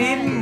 Happy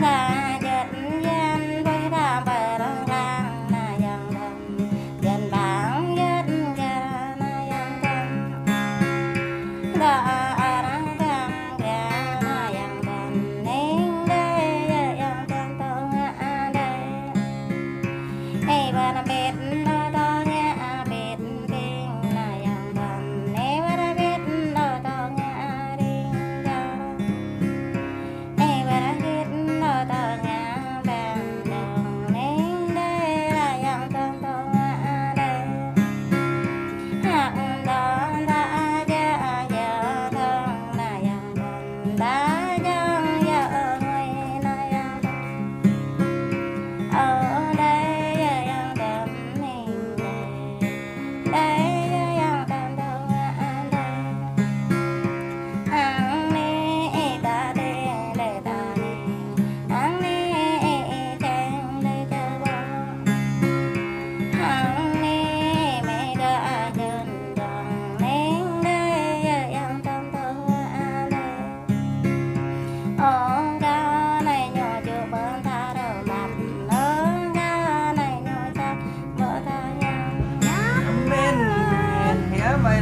là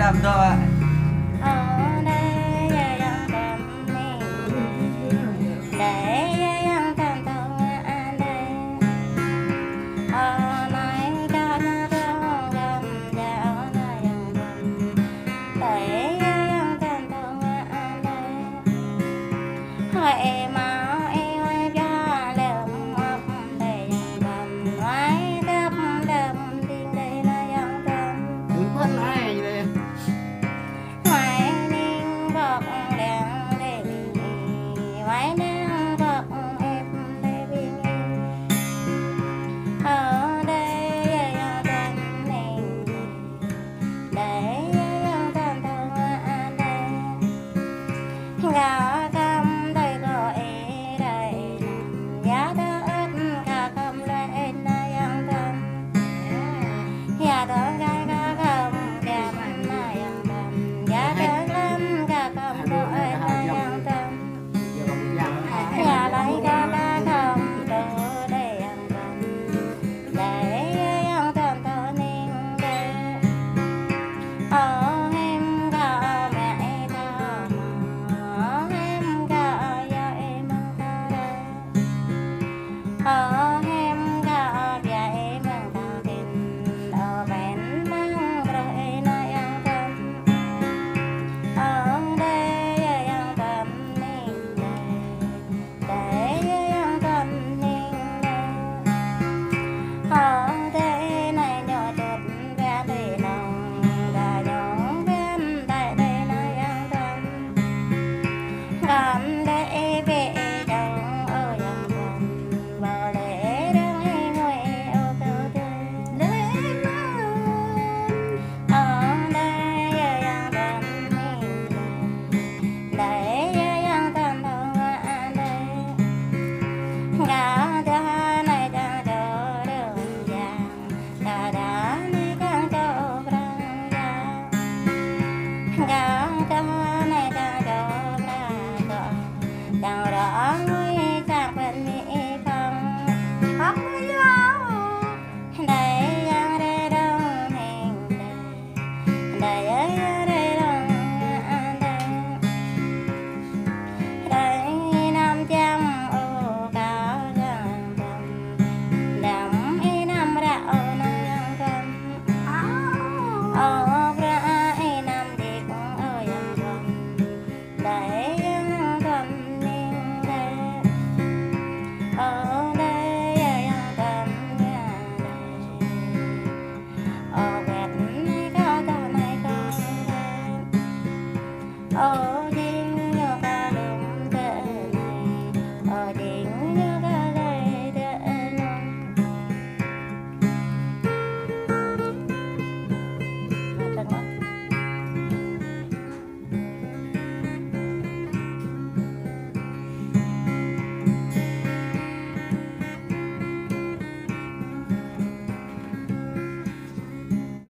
I'm not. 啊あ。